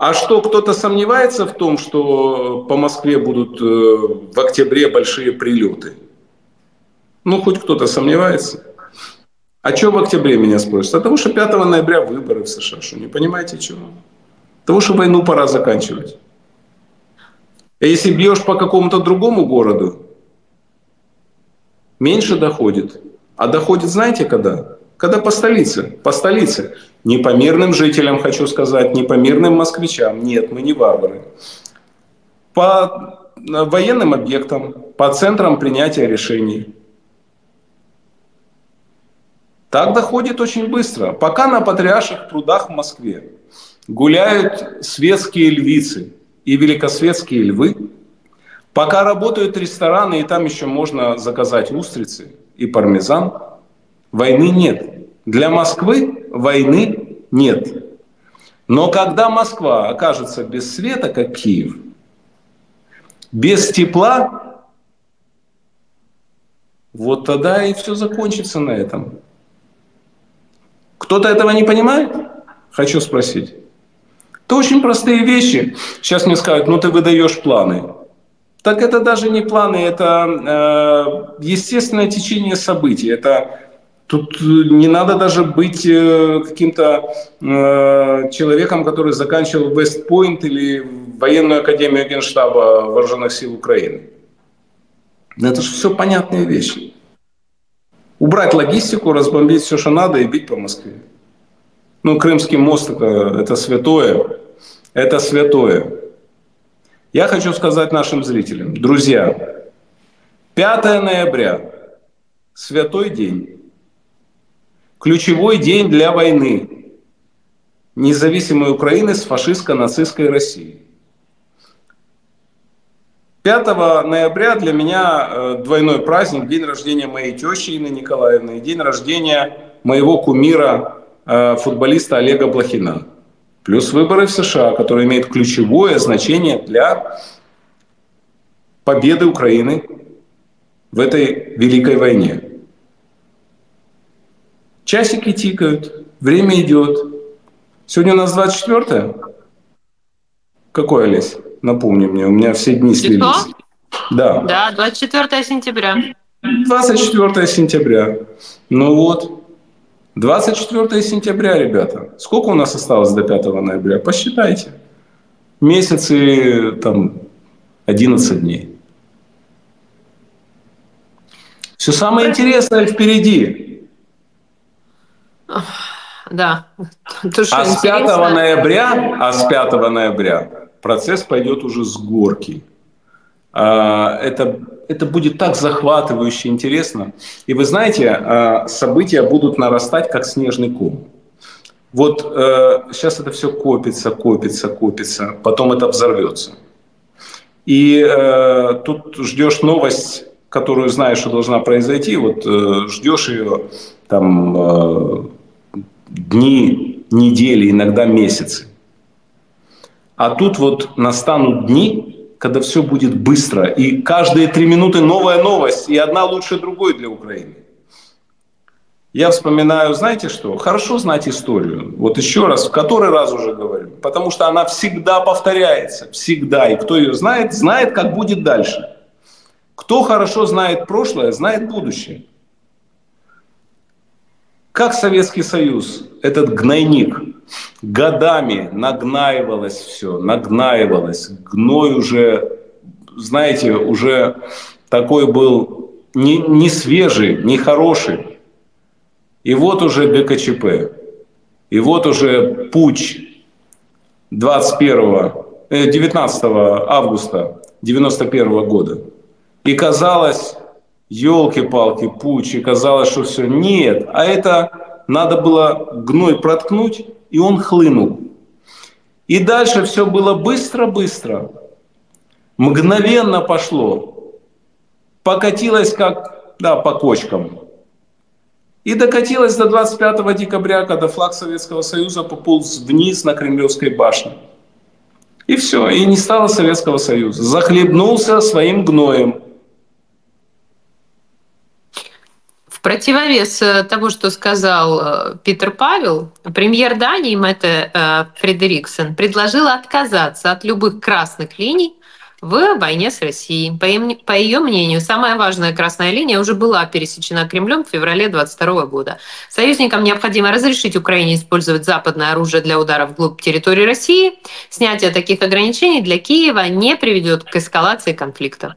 А что, кто-то сомневается в том, что по Москве будут э, в октябре большие прилеты? Ну, хоть кто-то сомневается. А что в октябре меня спросят? А того, что 5 ноября выборы в США. Что, не понимаете чего? Того, что войну пора заканчивать. А если бьешь по какому-то другому городу, меньше доходит. А доходит знаете когда? Когда по столице. По столице. Не по мирным жителям, хочу сказать, не по мирным москвичам. Нет, мы не варвары. По военным объектам, по центрам принятия решений. Так доходит очень быстро. Пока на Патриарших прудах в Москве гуляют светские львицы и великосветские львы, пока работают рестораны, и там еще можно заказать устрицы и пармезан, войны нет. Для Москвы войны нет. Но когда Москва окажется без света, как Киев, без тепла, вот тогда и все закончится на этом. Кто-то этого не понимает? Хочу спросить. Это очень простые вещи. Сейчас мне скажут, ну ты выдаешь планы. Так это даже не планы, это э, естественное течение событий. Это тут не надо даже быть э, каким-то э, человеком, который заканчивал Вестпойнт или военную академию Генштаба вооруженных сил Украины. Это же все понятные вещи. Убрать логистику, разбомбить все, что надо, и бить по Москве. Ну, Крымский мост это, это святое. Это святое. Я хочу сказать нашим зрителям, друзья, 5 ноября – святой день. Ключевой день для войны независимой Украины с фашистско-нацистской Россией. 5 ноября для меня э, двойной праздник, день рождения моей тещи Инны Николаевны и день рождения моего кумира, э, футболиста Олега Блохина. Плюс выборы в США, которые имеют ключевое значение для победы Украины в этой великой войне. Часики тикают, время идет. Сегодня у нас 24 Какой, Олесь? Напомни мне, у меня все дни слились. Да. Да, 24 сентября. 24 сентября. Ну вот. 24 сентября, ребята. Сколько у нас осталось до 5 ноября? Посчитайте. Месяцы, там, 11 дней. Все самое интересное впереди. Да. а с 5 ноября, а с 5 ноября процесс пойдет уже с горки. А, это, это будет так захватывающе интересно. И вы знаете, а, события будут нарастать, как снежный ком. Вот сейчас э, это все копится, копится, копится, потом это взорвется. И э, тут ждешь новость, которую знаешь, что должна произойти, вот э, ждешь ее там э, дни, недели, иногда месяцы. А тут вот настанут дни, когда все будет быстро, и каждые три минуты новая новость, и одна лучше другой для Украины. Я вспоминаю, знаете что, хорошо знать историю. Вот еще раз, в который раз уже говорю. Потому что она всегда повторяется, всегда. И кто ее знает, знает, как будет дальше. Кто хорошо знает прошлое, знает будущее. Как Советский Союз, этот гнойник, годами нагнаивалось все, нагнаивалось. Гной уже, знаете, уже такой был не, не свежий, не хороший. И вот уже ГКЧП. И вот уже путь 21, 19 августа 91 года. И казалось, елки-палки, путь, казалось, что все. Нет, а это надо было гной проткнуть, и он хлынул. И дальше все было быстро-быстро. Мгновенно пошло. Покатилось как, да, по кочкам. И докатилось до 25 декабря, когда флаг Советского Союза пополз вниз на Кремлевской башне. И все, и не стало Советского Союза. Захлебнулся своим гноем. Противовес э, того, что сказал э, Питер Павел, премьер Дании Мэтте э, Фредериксон предложила отказаться от любых красных линий в войне с Россией. По ее мнению, самая важная красная линия уже была пересечена Кремлем в феврале 2022 года. Союзникам необходимо разрешить Украине использовать западное оружие для ударов вглубь территории России. Снятие таких ограничений для Киева не приведет к эскалации конфликта.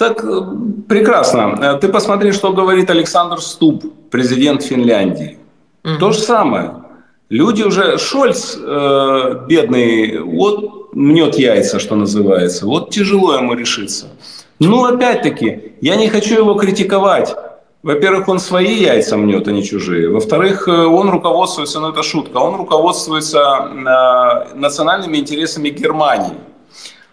Так э, прекрасно. Э, ты посмотри, что говорит Александр Ступ, президент Финляндии. Угу. То же самое. Люди уже, Шольц, э, бедный, вот мнет яйца, что называется. Вот тяжело ему решиться. Ну, опять-таки, я не хочу его критиковать. Во-первых, он свои яйца мнет, а не чужие. Во-вторых, э, он руководствуется, ну это шутка, он руководствуется национальными интересами Германии.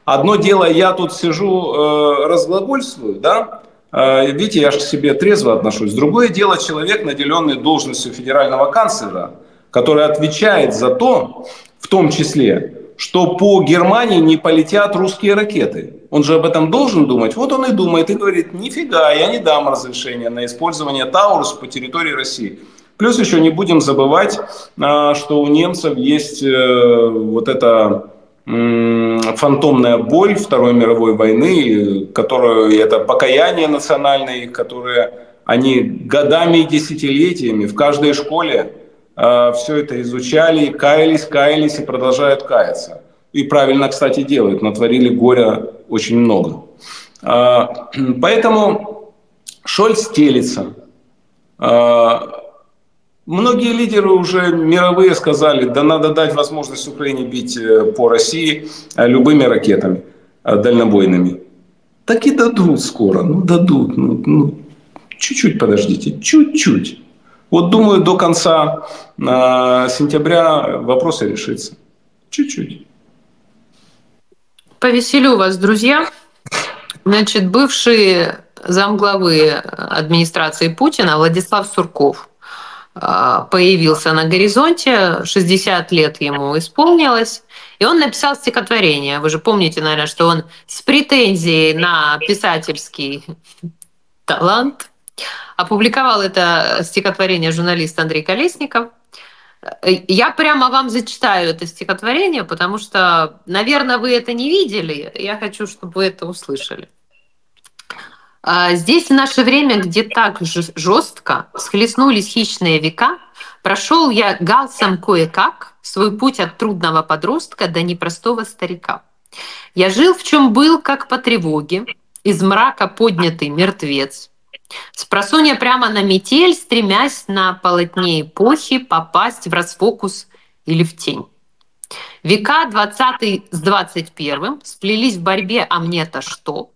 Одно дело, я тут сижу, э, разглагольствую, да, э, видите, я же к себе трезво отношусь. Другое дело, человек, наделенный должностью федерального канцлера, который отвечает за то, в том числе, что по Германии не полетят русские ракеты. Он же об этом должен думать. Вот он и думает и говорит, нифига, я не дам разрешения на использование Таурус по территории России. Плюс еще не будем забывать, э, что у немцев есть вот это фантомная боль Второй мировой войны, которую это покаяние национальное, которые они годами и десятилетиями в каждой школе э, все это изучали, каялись, каялись и продолжают каяться. И правильно, кстати, делают, натворили горя очень много. Э, поэтому Шольц телится. Э, Многие лидеры уже мировые сказали, да надо дать возможность Украине бить э, по России э, любыми ракетами э, дальнобойными. Так и дадут скоро, ну дадут, ну, ну чуть-чуть подождите, чуть-чуть. Вот думаю, до конца э, сентября вопросы решится. Чуть-чуть. Повеселю вас, друзья. Значит, бывший замглавы администрации Путина Владислав Сурков – появился на горизонте, 60 лет ему исполнилось, и он написал стихотворение. Вы же помните, наверное, что он с претензией на писательский талант опубликовал это стихотворение журналист Андрей Колесников. Я прямо вам зачитаю это стихотворение, потому что, наверное, вы это не видели. Я хочу, чтобы вы это услышали. А, здесь в наше время, где так жестко схлестнулись хищные века, прошел я галсом кое-как свой путь от трудного подростка до непростого старика. Я жил в чем был, как по тревоге, из мрака поднятый мертвец. С просонья прямо на метель, стремясь на полотне эпохи попасть в расфокус или в тень. Века 20 с 21 сплелись в борьбе «А мне-то что?»,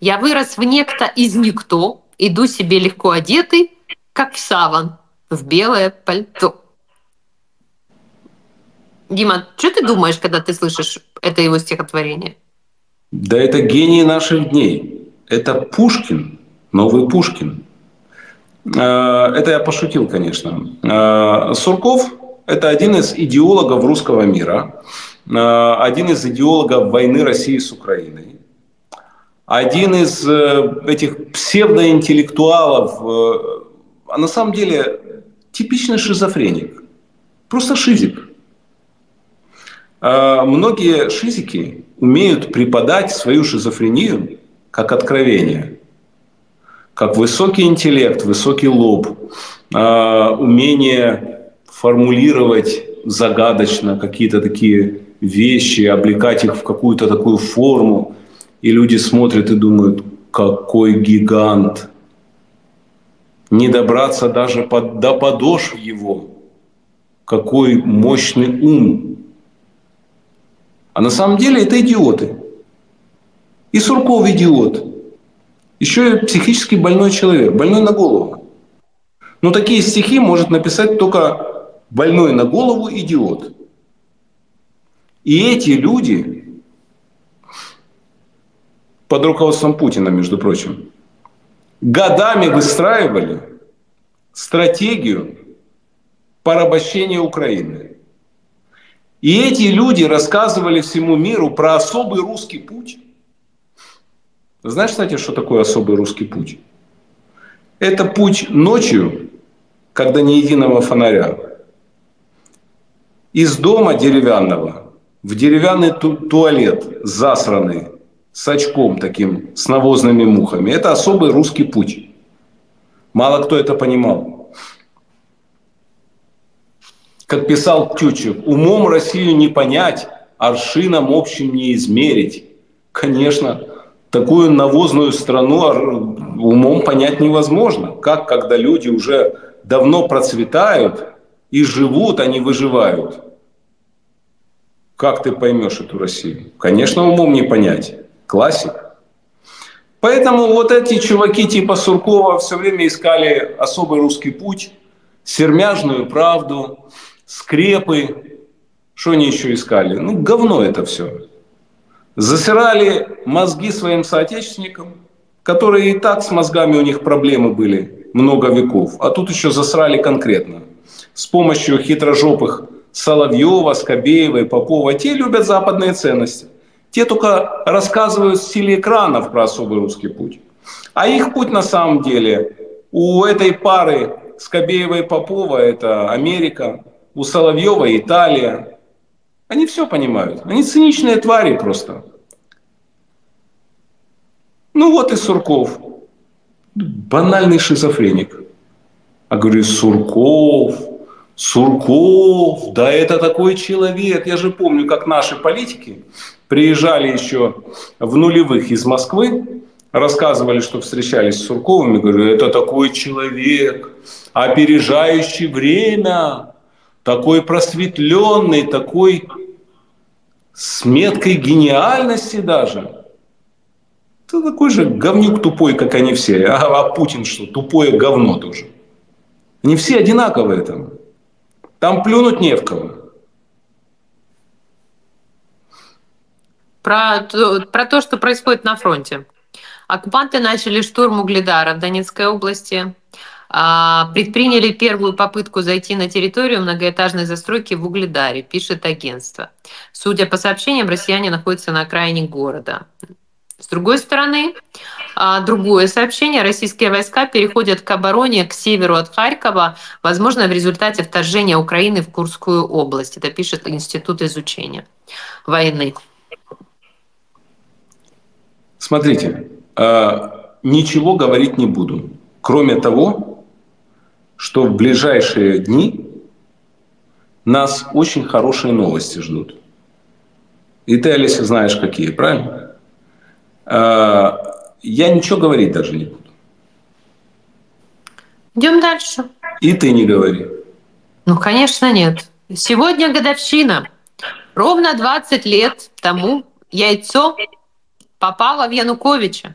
я вырос в некто из никто, иду себе легко одетый, как в саван, в белое пальто. Дима, что ты думаешь, когда ты слышишь это его стихотворение? Да это гений наших дней. Это Пушкин, новый Пушкин. А, это я пошутил, конечно. А, Сурков – это один из идеологов русского мира, а, один из идеологов войны России с Украиной один из э, этих псевдоинтеллектуалов, э, а на самом деле типичный шизофреник, просто шизик. А многие шизики умеют преподать свою шизофрению как откровение, как высокий интеллект, высокий лоб, а, умение формулировать загадочно какие-то такие вещи, облекать их в какую-то такую форму – и люди смотрят и думают, какой гигант. Не добраться даже под, до подошв его. Какой мощный ум. А на самом деле это идиоты. И Сурков идиот. Еще и психически больной человек, больной на голову. Но такие стихи может написать только больной на голову идиот. И эти люди под руководством Путина, между прочим, годами выстраивали стратегию порабощения Украины. И эти люди рассказывали всему миру про особый русский путь. Знаешь, кстати, что такое особый русский путь? Это путь ночью, когда ни единого фонаря. Из дома деревянного в деревянный ту туалет засранный, с очком таким, с навозными мухами. Это особый русский путь. Мало кто это понимал. Как писал Тютчев, умом Россию не понять, аршином общим не измерить. Конечно, такую навозную страну умом понять невозможно. Как, когда люди уже давно процветают и живут, они выживают. Как ты поймешь эту Россию? Конечно, умом не понять. Классик. Поэтому вот эти чуваки типа Суркова все время искали особый русский путь, сермяжную правду, скрепы. Что они еще искали? Ну, говно это все. Засирали мозги своим соотечественникам, которые и так с мозгами у них проблемы были много веков. А тут еще засрали конкретно. С помощью хитрожопых Соловьева, Скобеева и Попова. Те любят западные ценности. Те только рассказывают в стиле экранов про особый русский путь. А их путь на самом деле у этой пары Скобеева и Попова – это Америка, у Соловьева – Италия. Они все понимают. Они циничные твари просто. Ну вот и Сурков. Банальный шизофреник. А говорю, Сурков, Сурков, да это такой человек. Я же помню, как наши политики приезжали еще в нулевых из Москвы, рассказывали, что встречались с Сурковым, и говорю, это такой человек, опережающий время, такой просветленный, такой с меткой гениальности даже. Ты такой же говнюк тупой, как они все. А, а Путин что, тупое говно тоже. Они все одинаковые там. Там плюнуть не в кого. Про, про то, что происходит на фронте. Оккупанты начали штурм Угледара в Донецкой области. А, предприняли первую попытку зайти на территорию многоэтажной застройки в Угледаре, пишет агентство. Судя по сообщениям, россияне находятся на окраине города. С другой стороны, а, другое сообщение. Российские войска переходят к обороне к северу от Харькова, возможно, в результате вторжения Украины в Курскую область. Это пишет Институт изучения войны. Смотрите, а, ничего говорить не буду, кроме того, что в ближайшие дни нас очень хорошие новости ждут. И ты, Олеся, знаешь, какие, правильно? А, я ничего говорить даже не буду. Идем дальше. И ты не говори. Ну, конечно, нет. Сегодня годовщина. Ровно 20 лет тому яйцо попало в Януковича.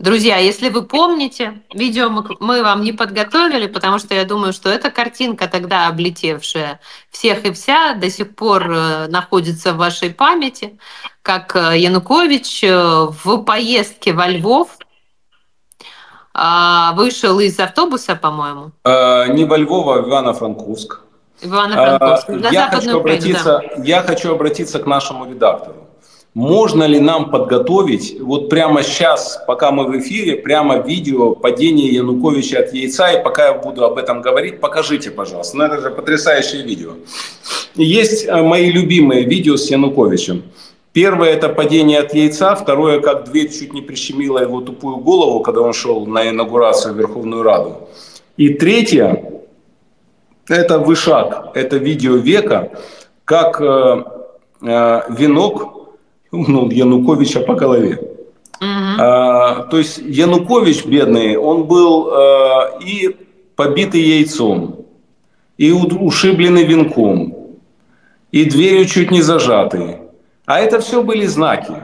Друзья, если вы помните, видео мы, вам не подготовили, потому что я думаю, что эта картинка тогда облетевшая всех и вся до сих пор э, находится в вашей памяти, как э, Янукович э, в поездке во Львов а, вышел из автобуса, по-моему. Не во Львов, а в Ивано-Франковск. Ивано-Франковск. А, я, хочу обратиться, да. я хочу обратиться к нашему редактору. Можно ли нам подготовить вот прямо сейчас, пока мы в эфире, прямо видео падения Януковича от яйца, и пока я буду об этом говорить, покажите, пожалуйста. Ну, это же потрясающее видео. Есть э, мои любимые видео с Януковичем. Первое – это падение от яйца, второе, как дверь чуть не прищемила его тупую голову, когда он шел на инаугурацию в Верховную Раду. И третье – это вышаг, это видео века, как э, э, венок ну, Януковича по голове. Угу. А, то есть Янукович, бедный, он был а, и побитый яйцом, и ушибленный венком, и дверью чуть не зажатый. А это все были знаки.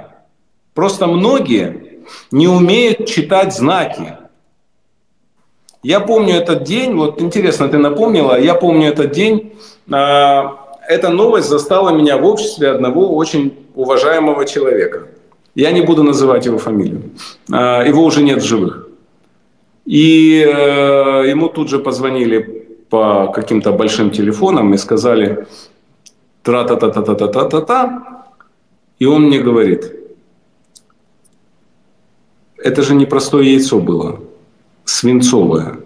Просто многие не умеют читать знаки. Я помню этот день, вот интересно, ты напомнила, я помню этот день, а, эта новость застала меня в обществе одного очень уважаемого человека. Я не буду называть его фамилию. А, его уже нет в живых. И э, ему тут же позвонили по каким-то большим телефонам и сказали тра-та-та-та-та-та-та-та. И он мне говорит, это же не простое яйцо было, свинцовое.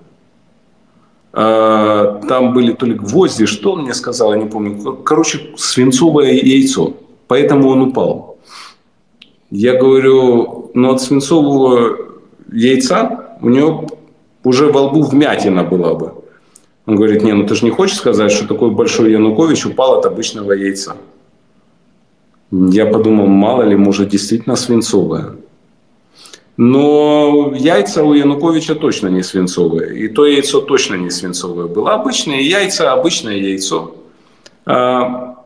А, там были то ли гвозди, что он мне сказал, я не помню. Короче, свинцовое яйцо. Поэтому он упал. Я говорю, ну от свинцового яйца у него уже во лбу вмятина была бы. Он говорит, не, ну ты же не хочешь сказать, что такой большой Янукович упал от обычного яйца. Я подумал, мало ли, может, действительно свинцовое. Но яйца у Януковича точно не свинцовые. И то яйцо точно не свинцовое было. Обычные яйца, обычное яйцо. А,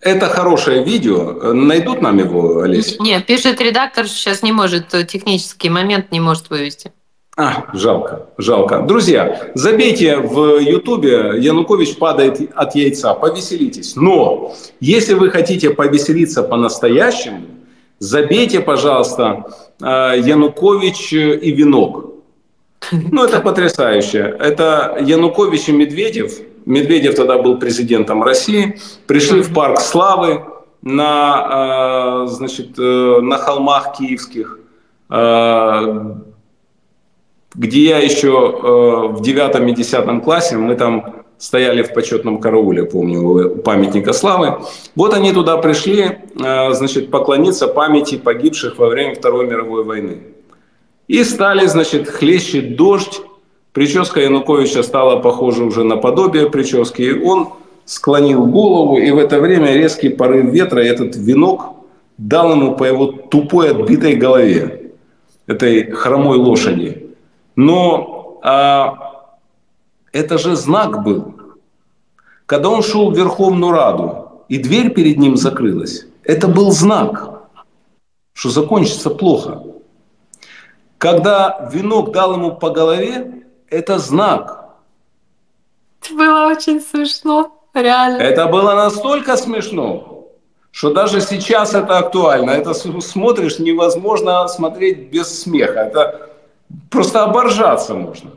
это хорошее видео. Найдут нам его, Олеся? Нет, пишет редактор, сейчас не может, технический момент не может вывести. А, жалко, жалко. Друзья, забейте в Ютубе «Янукович падает от яйца», повеселитесь. Но если вы хотите повеселиться по-настоящему, забейте, пожалуйста, э, Янукович и венок. Ну, это потрясающе. Это Янукович и Медведев. Медведев тогда был президентом России. Пришли в парк Славы на, э, значит, э, на холмах киевских, где я еще в девятом и десятом классе, мы там стояли в почетном карауле, помню, у памятника славы. Вот они туда пришли, э, значит, поклониться памяти погибших во время Второй мировой войны. И стали, значит, хлещет дождь. Прическа Януковича стала похожа уже на подобие прически. И он склонил голову, и в это время резкий порыв ветра, этот венок дал ему по его тупой отбитой голове, этой хромой лошади. Но а, это же знак был. Когда он шел в Верховную Раду, и дверь перед ним закрылась, это был знак, что закончится плохо. Когда венок дал ему по голове, это знак. Это было очень смешно, реально. Это было настолько смешно, что даже сейчас это актуально. Это смотришь, невозможно смотреть без смеха. Это просто оборжаться можно.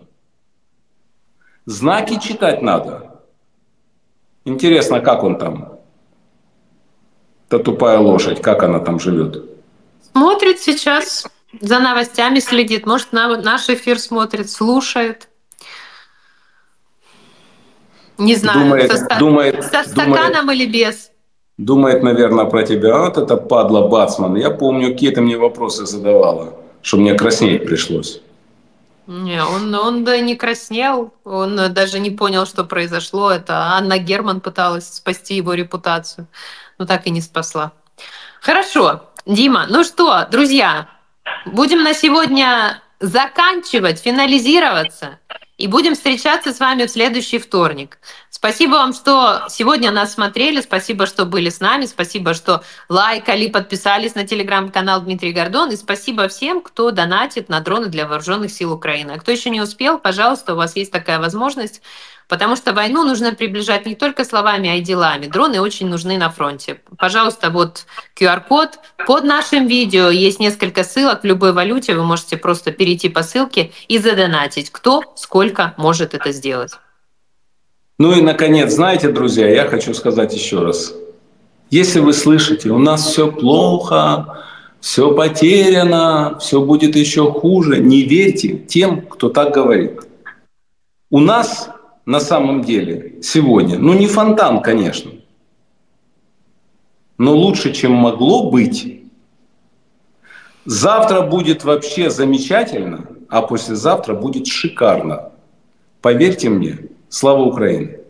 Знаки читать надо. Интересно, как он там? Та тупая лошадь, как она там живет? Смотрит сейчас, за новостями следит. Может, на наш эфир смотрит, слушает. Не знаю, думает, со, думает, со стаканом думает, или без. Думает, наверное, про тебя. Вот это падла Бацман. Я помню, ты мне вопросы задавала, что мне краснеть пришлось. Не, он, он да не краснел, он даже не понял, что произошло. Это Анна Герман пыталась спасти его репутацию, но так и не спасла. Хорошо, Дима, ну что, друзья, будем на сегодня заканчивать, финализироваться. И будем встречаться с вами в следующий вторник. Спасибо вам, что сегодня нас смотрели. Спасибо, что были с нами. Спасибо, что лайкали, подписались на телеграм-канал Дмитрий Гордон. И спасибо всем, кто донатит на дроны для вооруженных сил Украины. А кто еще не успел, пожалуйста, у вас есть такая возможность Потому что войну нужно приближать не только словами, а и делами. Дроны очень нужны на фронте. Пожалуйста, вот QR-код. Под нашим видео есть несколько ссылок в любой валюте. Вы можете просто перейти по ссылке и задонатить. Кто сколько может это сделать. Ну и, наконец, знаете, друзья, я хочу сказать еще раз. Если вы слышите, у нас все плохо, все потеряно, все будет еще хуже, не верьте тем, кто так говорит. У нас на самом деле сегодня? Ну, не фонтан, конечно. Но лучше, чем могло быть. Завтра будет вообще замечательно, а послезавтра будет шикарно. Поверьте мне, слава Украине!